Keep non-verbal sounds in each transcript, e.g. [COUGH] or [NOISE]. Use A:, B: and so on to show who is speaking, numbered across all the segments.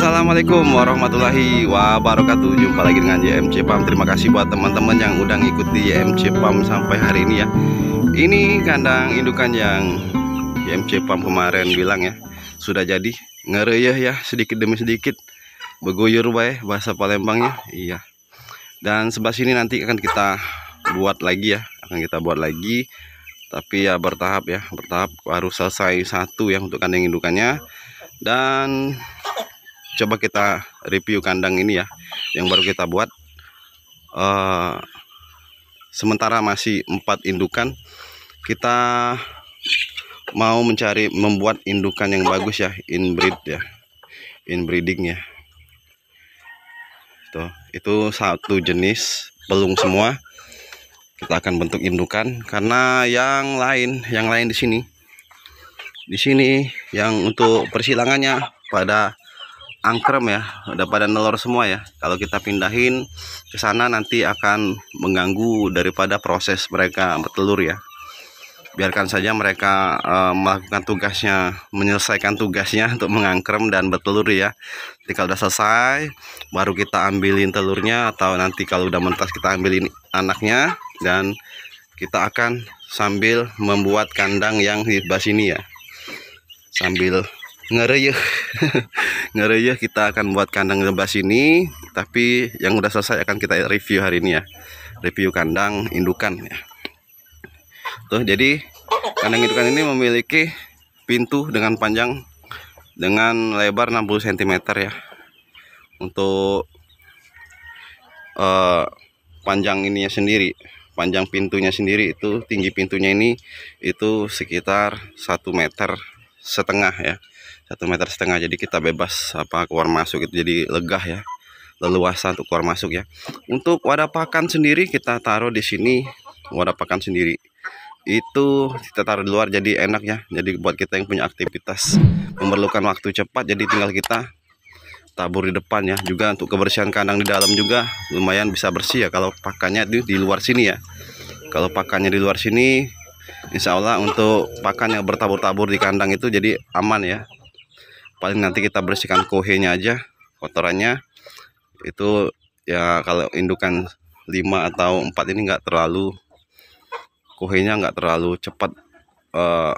A: Assalamualaikum warahmatullahi wabarakatuh. Jumpa lagi dengan YMC Pam. Terima kasih buat teman-teman yang udah ngikuti YMC Pam sampai hari ini ya. Ini kandang indukan yang YMC Pam kemarin bilang ya Sudah jadi. Ngereyeh ya sedikit demi sedikit. Beguyur baik bahasa Palembangnya Iya. Dan sebelah sini nanti akan kita buat lagi ya Akan kita buat lagi. Tapi ya bertahap ya Bertahap baru selesai satu ya untuk kandang indukannya. Dan coba kita review kandang ini ya yang baru kita buat. Uh, sementara masih empat indukan. Kita mau mencari membuat indukan yang bagus ya inbreed ya inbreeding ya. Tuh itu satu jenis pelung semua kita akan bentuk indukan karena yang lain yang lain di sini. Di sini yang untuk persilangannya pada angkrem ya udah pada nelor semua ya. Kalau kita pindahin ke sana nanti akan mengganggu daripada proses mereka bertelur ya biarkan saja mereka uh, melakukan tugasnya menyelesaikan tugasnya untuk mengangkrem dan bertelur ya. Jadi kalau udah selesai baru kita ambilin telurnya atau nanti kalau udah mentas kita ambilin anaknya dan kita akan sambil membuat kandang yang di bawah sini ya. Sambil ngereyeh [LAUGHS] ngereyeh kita akan buat kandang ngebas ini tapi yang udah selesai akan kita review hari ini ya. Review kandang indukan ya tuh jadi kandang indukan ini memiliki pintu dengan panjang dengan lebar 60 cm ya. Untuk uh, panjang ininya sendiri panjang pintunya sendiri itu tinggi pintunya ini itu sekitar satu meter setengah ya. Satu meter setengah jadi kita bebas apa keluar masuk itu jadi legah ya. Leluasa untuk keluar masuk ya. Untuk wadah pakan sendiri kita taruh di sini wadah pakan sendiri itu kita taruh di luar jadi enak ya. Jadi buat kita yang punya aktivitas. Memerlukan waktu cepat jadi tinggal kita tabur di depan ya. Juga untuk kebersihan kandang di dalam juga lumayan bisa bersih ya. Kalau pakannya di, di luar sini ya. Kalau pakannya di luar sini Insya Allah untuk pakan yang bertabur-tabur di kandang itu jadi aman ya. Paling nanti kita bersihkan kohenya aja kotorannya. Itu ya kalau indukan 5 atau 4 ini enggak terlalu kohenya enggak terlalu cepat uh,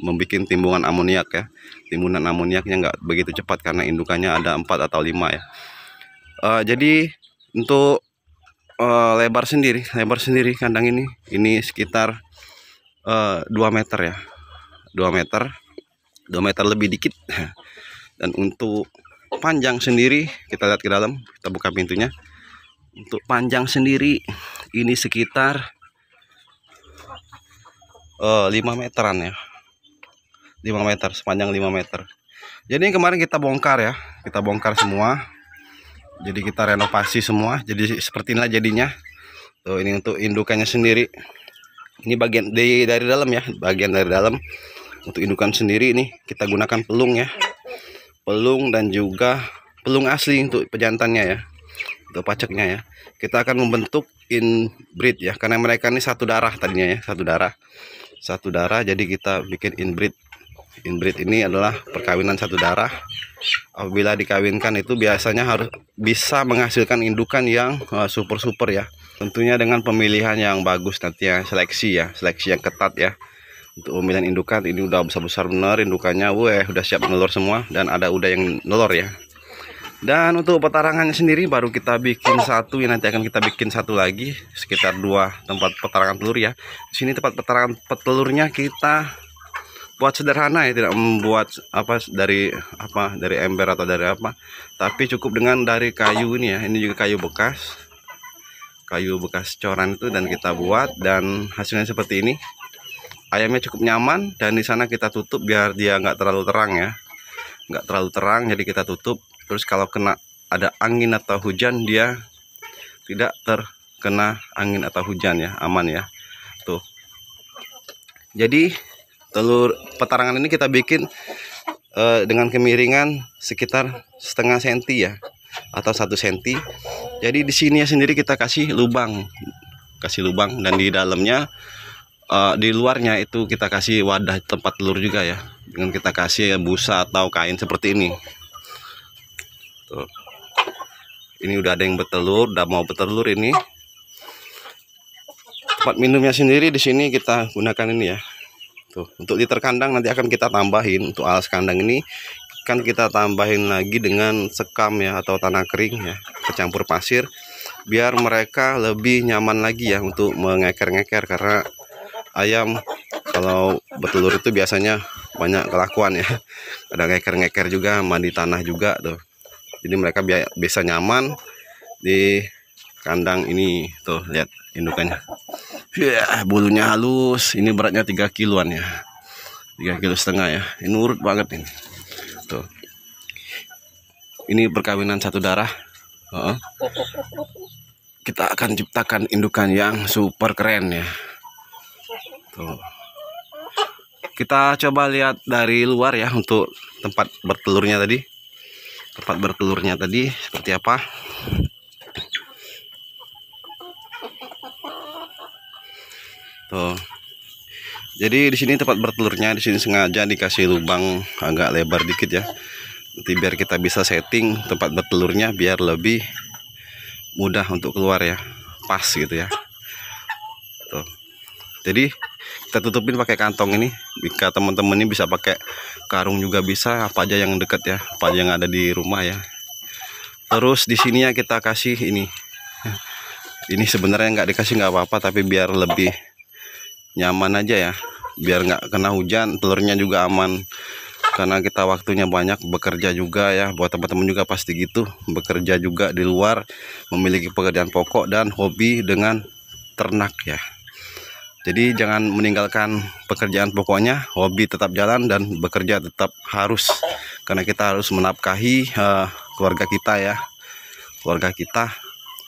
A: membuat timbungan amoniak ya. Timbunan amoniaknya enggak begitu cepat karena indukannya ada 4 atau 5 ya. Uh, jadi untuk uh, lebar sendiri lebar sendiri kandang ini ini sekitar uh, 2 meter ya. 2 meter 2 meter lebih dikit. [LAUGHS] Dan untuk panjang sendiri kita lihat ke dalam kita buka pintunya. Untuk panjang sendiri ini sekitar uh, eh, 5 meteran ya. 5 meter sepanjang 5 meter. Jadi kemarin kita bongkar ya kita bongkar semua. Jadi kita renovasi semua jadi seperti inilah jadinya. Tuh ini untuk indukannya sendiri. Ini bagian dari dari dalam ya bagian dari dalam. Untuk indukan sendiri ini kita gunakan pelung ya. Pelung dan juga pelung asli untuk pejantannya ya. Untuk paceknya ya. Kita akan membentuk inbreed ya karena mereka ini satu darah tadinya ya satu darah satu darah jadi kita bikin inbreed. Inbreed ini adalah perkawinan satu darah. Apabila dikawinkan itu biasanya harus bisa menghasilkan indukan yang uh, super super ya. Tentunya dengan pemilihan yang bagus nanti ya seleksi ya seleksi yang ketat ya. Untuk pemilihan indukan ini udah besar-besar benar indukannya weh udah siap menelur semua dan ada udah yang nelor ya dan untuk petarangannya sendiri baru kita bikin satu yang nanti akan kita bikin satu lagi sekitar dua tempat petarangan telur ya. Di sini tempat petarangan petelurnya kita buat sederhana ya tidak membuat apa dari apa dari ember atau dari apa tapi cukup dengan dari kayu ini ya. Ini juga kayu bekas kayu bekas coran itu dan kita buat dan hasilnya seperti ini. Ayamnya cukup nyaman dan di sana kita tutup biar dia nggak terlalu terang ya. Nggak terlalu terang jadi kita tutup terus kalau kena ada angin atau hujan dia tidak terkena angin atau hujan ya aman ya. Tuh. Jadi telur petarangan ini kita bikin uh, dengan kemiringan sekitar setengah senti ya atau satu senti. Jadi di sini ya sendiri kita kasih lubang kasih lubang dan di dalamnya uh, di luarnya itu kita kasih wadah tempat telur juga ya. Dengan kita kasih busa atau kain seperti ini tuh ini udah ada yang bertelur udah mau bertelur ini. Tempat minumnya sendiri di sini kita gunakan ini ya. Tuh untuk liter kandang nanti akan kita tambahin. Untuk alas kandang ini kan kita tambahin lagi dengan sekam ya atau tanah kering ya kecampur pasir. Biar mereka lebih nyaman lagi ya untuk mengeker-ngeker karena ayam kalau bertelur itu biasanya banyak kelakuan ya. [LAUGHS] Ada ngeker-ngeker juga mandi tanah juga tuh jadi mereka bisa nyaman di kandang ini. Tuh lihat indukannya. Ya bulunya halus. Ini beratnya 3 kiloan ya. 3 kilo setengah ya. Ini urut banget ini. Tuh. Ini perkawinan satu darah. Uh -uh kita akan ciptakan indukan yang super keren ya. Tuh. Kita coba lihat dari luar ya untuk tempat bertelurnya tadi tempat bertelurnya tadi seperti apa? Tuh. Jadi di sini tempat bertelurnya di sini sengaja dikasih lubang agak lebar dikit ya. Nanti biar kita bisa setting tempat bertelurnya biar lebih mudah untuk keluar ya. Pas gitu ya. Tuh jadi kita tutupin pakai kantong ini. Jika teman-teman ini bisa pakai karung juga bisa. Apa aja yang dekat ya. Apa aja yang ada di rumah ya. Terus di sini ya kita kasih ini. Ini sebenarnya nggak dikasih nggak apa-apa tapi biar lebih nyaman aja ya. Biar nggak kena hujan telurnya juga aman. Karena kita waktunya banyak bekerja juga ya. Buat teman-teman juga pasti gitu. Bekerja juga di luar memiliki pekerjaan pokok dan hobi dengan ternak ya jadi jangan meninggalkan pekerjaan pokoknya hobi tetap jalan dan bekerja tetap harus. Karena kita harus menafkahi uh, keluarga kita ya keluarga kita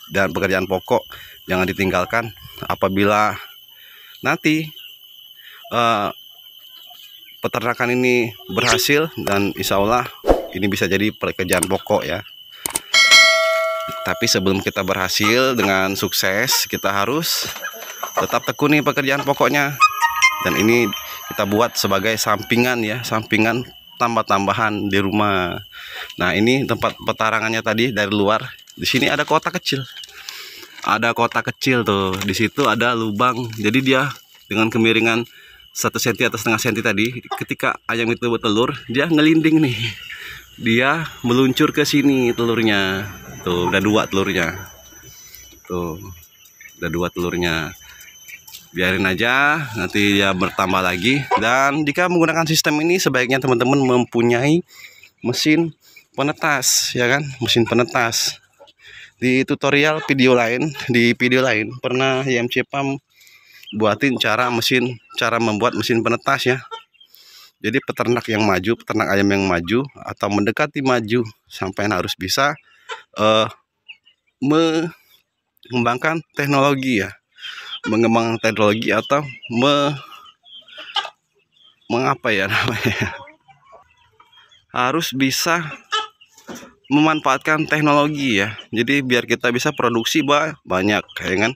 A: dan pekerjaan pokok jangan ditinggalkan apabila nanti uh, peternakan ini berhasil dan insya Allah ini bisa jadi pekerjaan pokok ya. Tapi sebelum kita berhasil dengan sukses kita harus tetap tekuni pekerjaan pokoknya. Dan ini kita buat sebagai sampingan ya sampingan tambah-tambahan di rumah. Nah ini tempat petarangannya tadi dari luar. Di sini ada kotak kecil. Ada kotak kecil tuh. Di situ ada lubang. Jadi dia dengan kemiringan satu senti atau setengah senti tadi ketika ayam itu bertelur dia ngelinding nih. Dia meluncur ke sini telurnya. Tuh udah dua telurnya. Tuh udah dua telurnya biarin aja nanti dia bertambah lagi. Dan jika menggunakan sistem ini sebaiknya teman-teman mempunyai mesin penetas ya kan? Mesin penetas. Di tutorial video lain di video lain pernah IMC Pam buatin cara mesin cara membuat mesin penetas ya. Jadi peternak yang maju peternak ayam yang maju atau mendekati maju sampai harus bisa uh, mengembangkan teknologi ya mengembangkan teknologi atau me mengapa ya namanya? Harus bisa memanfaatkan teknologi ya. Jadi biar kita bisa produksi banyak ya kan?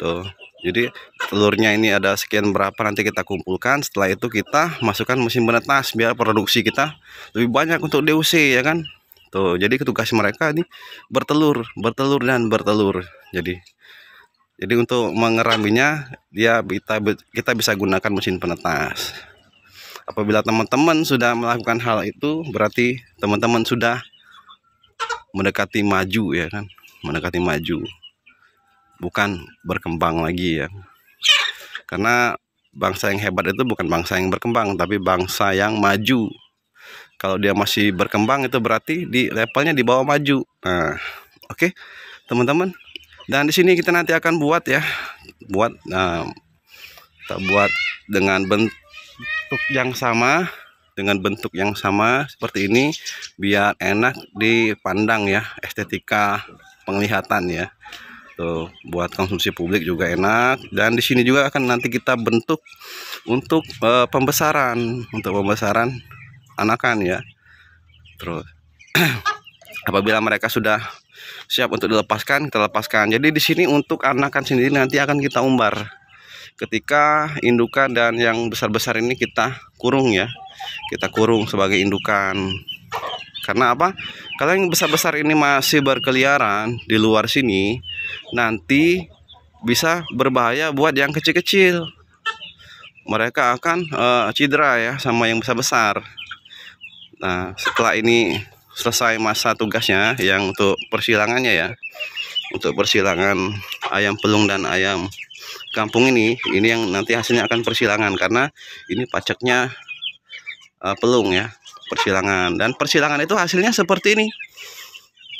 A: Tuh. Jadi telurnya ini ada sekian berapa nanti kita kumpulkan. Setelah itu kita masukkan mesin penetas biar produksi kita lebih banyak untuk DUC ya kan? Tuh. Jadi tugas mereka ini bertelur bertelur dan bertelur. Jadi jadi untuk mengeraminya dia kita kita bisa gunakan mesin penetas apabila teman-teman sudah melakukan hal itu berarti teman-teman sudah mendekati maju ya kan? Mendekati maju. Bukan berkembang lagi ya. Karena bangsa yang hebat itu bukan bangsa yang berkembang tapi bangsa yang maju. Kalau dia masih berkembang itu berarti di levelnya di bawah maju. Nah oke okay, teman-teman dan di sini kita nanti akan buat ya. Buat nah, kita buat dengan bentuk yang sama dengan bentuk yang sama seperti ini biar enak dipandang ya estetika penglihatan ya. Tuh buat konsumsi publik juga enak. Dan di sini juga akan nanti kita bentuk untuk uh, pembesaran untuk pembesaran anakan ya. Terus [CLEARS THROAT] apabila mereka sudah siap untuk dilepaskan kita lepaskan. Jadi di sini untuk anakan sendiri nanti akan kita umbar. Ketika indukan dan yang besar-besar ini kita kurung ya. Kita kurung sebagai indukan. Karena apa? Kalau yang besar-besar ini masih berkeliaran di luar sini nanti bisa berbahaya buat yang kecil-kecil. Mereka akan uh, cedera ya sama yang besar-besar. Nah setelah ini selesai masa tugasnya yang untuk persilangannya ya. Untuk persilangan ayam pelung dan ayam kampung ini ini yang nanti hasilnya akan persilangan karena ini pacaknya uh, pelung ya persilangan. Dan persilangan itu hasilnya seperti ini.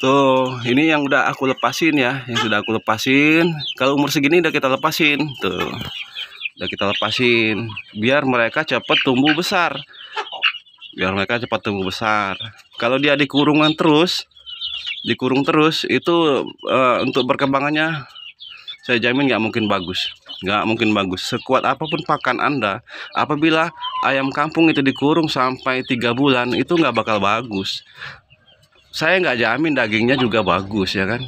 A: Tuh ini yang udah aku lepasin ya yang sudah aku lepasin. Kalau umur segini udah kita lepasin tuh. Udah kita lepasin biar mereka cepat tumbuh besar biar mereka cepat tumbuh besar. Kalau dia di kurungan terus dikurung terus itu uh, untuk perkembangannya saya jamin nggak mungkin bagus. Nggak mungkin bagus. Sekuat apa pun pakan anda apabila ayam kampung itu dikurung sampai tiga bulan itu nggak bakal bagus. Saya nggak jamin dagingnya juga bagus ya kan?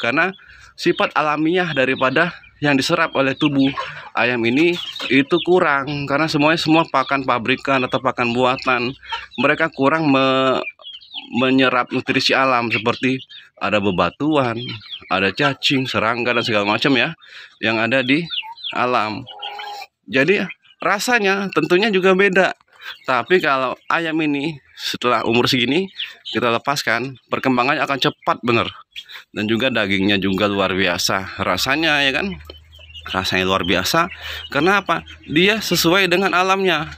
A: Karena sifat alamiah daripada yang diserap oleh tubuh ayam ini itu kurang karena semuanya semua pakan pabrikan atau pakan buatan mereka kurang me, menyerap nutrisi alam seperti ada bebatuan, ada cacing, serangga dan segala macam ya yang ada di alam. Jadi rasanya tentunya juga beda. Tapi kalau ayam ini setelah umur segini kita lepaskan, perkembangannya akan cepat bener. Dan juga dagingnya juga luar biasa. Rasanya ya kan? Rasanya luar biasa. Kenapa? Dia sesuai dengan alamnya.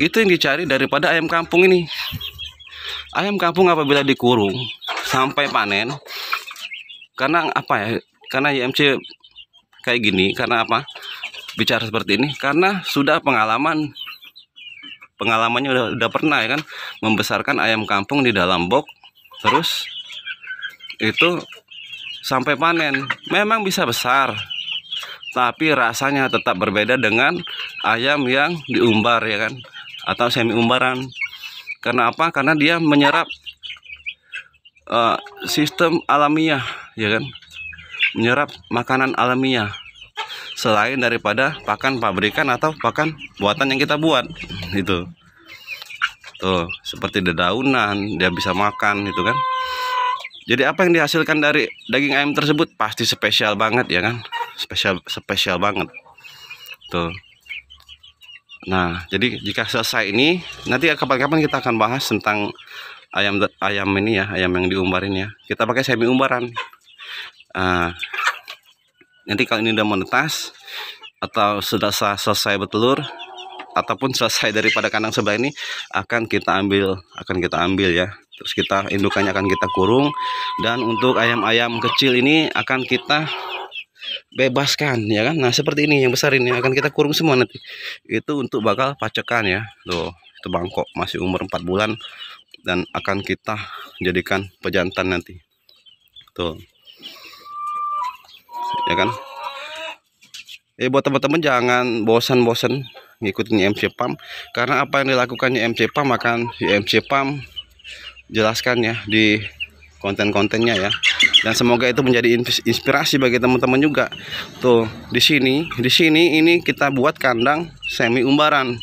A: Itu yang dicari daripada ayam kampung ini. Ayam kampung apabila dikurung sampai panen karena apa ya? Karena IMC kayak gini karena apa? Bicara seperti ini karena sudah pengalaman pengalamannya udah, udah pernah ya kan membesarkan ayam kampung di dalam box terus itu sampai panen. Memang bisa besar tapi rasanya tetap berbeda dengan ayam yang diumbar ya kan atau semi umbaran karena apa? Karena dia menyerap uh, sistem alamiah ya kan menyerap makanan alamiah selain daripada pakan pabrikan atau pakan buatan yang kita buat itu tuh seperti dedaunan dia bisa makan itu kan. Jadi apa yang dihasilkan dari daging ayam tersebut? Pasti spesial banget ya kan? Spesial spesial banget. Tuh. Nah jadi jika selesai ini nanti kapan-kapan kita akan bahas tentang ayam ayam ini ya ayam yang diumbarin ya. Kita pakai semi umbaran nah, nanti kalau ini udah menetas atau sudah selesai bertelur ataupun selesai daripada kandang sebelah ini akan kita ambil akan kita ambil ya. Terus kita indukannya akan kita kurung. Dan untuk ayam-ayam kecil ini akan kita bebaskan ya kan? Nah seperti ini yang besar ini akan kita kurung semua nanti. Itu untuk bakal pacekan ya. Tuh itu bangkok masih umur 4 bulan. Dan akan kita jadikan pejantan nanti. Tuh ya kan? Eh buat teman-teman jangan bosan-bosan ngikutin MC Pam. Karena apa yang dilakukannya MC Pam akan MC Pam jelaskan ya di konten-kontennya ya. Dan semoga itu menjadi inspirasi bagi teman-teman juga. Tuh di sini di sini ini kita buat kandang semi umbaran.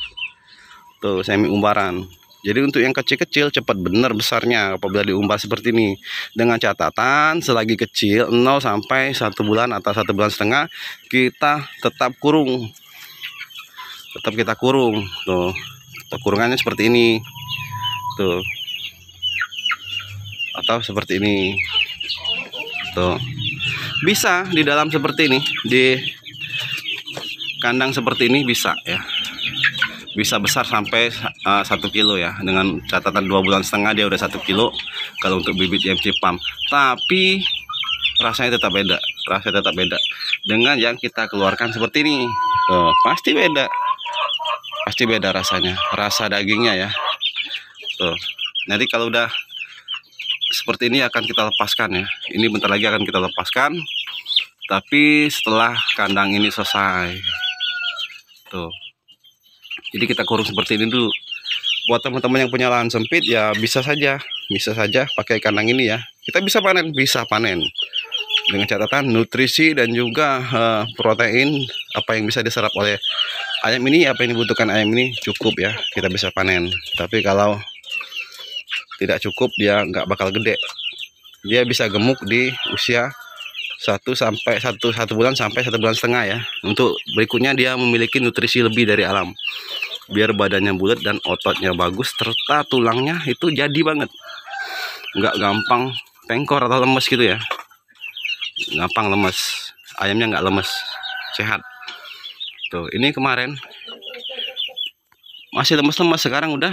A: Tuh semi umbaran jadi untuk yang kecil-kecil cepat benar besarnya apabila diumbar seperti ini. Dengan catatan selagi kecil 0 sampai satu bulan atau satu bulan setengah kita tetap kurung. Tetap kita kurung. Tuh. Kurungannya seperti ini. Tuh. Atau seperti ini. Tuh. Bisa di dalam seperti ini, di kandang seperti ini bisa ya bisa besar sampai uh, satu kilo ya. Dengan catatan dua bulan setengah dia udah satu kilo kalau untuk bibit IMC pump tapi rasanya tetap beda. Rasanya tetap beda dengan yang kita keluarkan seperti ini. Tuh pasti beda. Pasti beda rasanya. Rasa dagingnya ya. Tuh. Nanti kalau udah seperti ini akan kita lepaskan ya. Ini bentar lagi akan kita lepaskan. Tapi setelah kandang ini selesai. Tuh jadi kita kurung seperti ini dulu. Buat teman-teman yang punya lahan sempit ya bisa saja bisa saja pakai kandang ini ya. Kita bisa panen bisa panen. Dengan catatan nutrisi dan juga uh, protein apa yang bisa diserap oleh ayam ini apa yang dibutuhkan ayam ini cukup ya kita bisa panen. Tapi kalau tidak cukup dia nggak bakal gede. Dia bisa gemuk di usia satu sampai satu satu bulan sampai satu bulan setengah ya. Untuk berikutnya dia memiliki nutrisi lebih dari alam biar badannya bulat dan ototnya bagus serta tulangnya itu jadi banget. Nggak gampang pengkor atau lemes gitu ya. Gampang lemes. Ayamnya nggak lemes. Sehat. Tuh ini kemarin masih lemes-lemes. Sekarang udah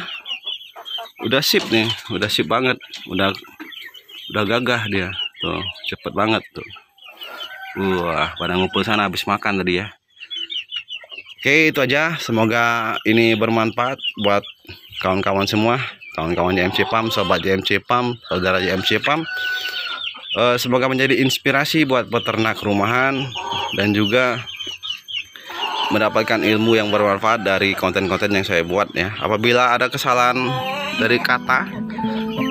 A: udah sip nih. Udah sip banget. Udah udah gagah dia. Tuh cepet banget tuh. Wah pada ngumpul sana habis makan tadi ya oke itu aja. Semoga ini bermanfaat buat kawan-kawan semua. Kawan-kawan JMC PAM sobat JMC PAM saudara JMC PAM. Uh, semoga menjadi inspirasi buat peternak rumahan dan juga mendapatkan ilmu yang bermanfaat dari konten-konten yang saya buat ya. Apabila ada kesalahan dari kata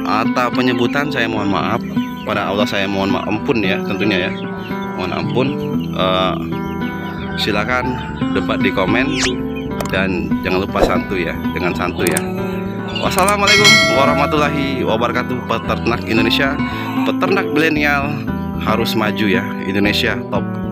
A: atau penyebutan saya mohon maaf. Pada Allah saya mohon maaf ampun ya tentunya ya. Mohon ampun. Uh, silakan debat di komen dan jangan lupa santu ya dengan santu ya. Wassalamualaikum warahmatullahi wabarakatuh. Peternak Indonesia Peternak milenial harus maju ya. Indonesia top